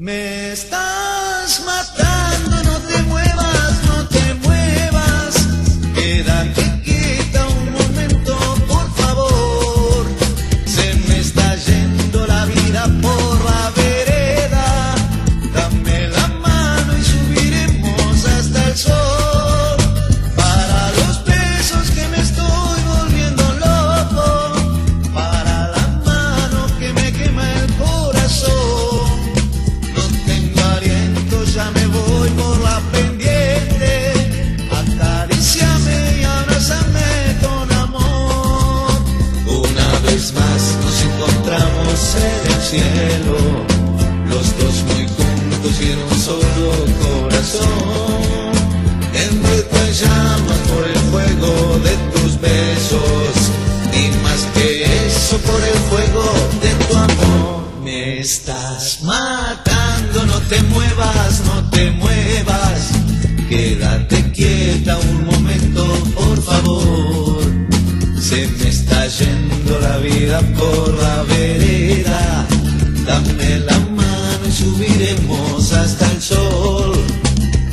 Me estás cielo, los dos muy juntos y en un solo corazón. Envuelto en llamas por el fuego de tus besos, y más que eso por el fuego de tu amor. Me estás matando, no te muevas, no te muevas. Quédate quieta un momento, por favor. Se me está yendo la vida por la vereda. Dame la mano y subiremos hasta el sol.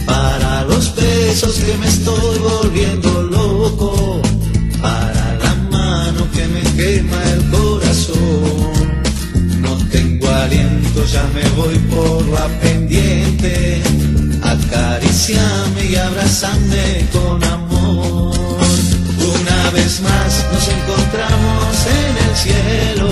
Para los besos que me estoy volviendo loco. Para la mano que me quema el corazón. No tengo aliento, ya me voy por la pendiente. Acariciame y abrazame con amor. Una vez más nos encontramos en el cielo,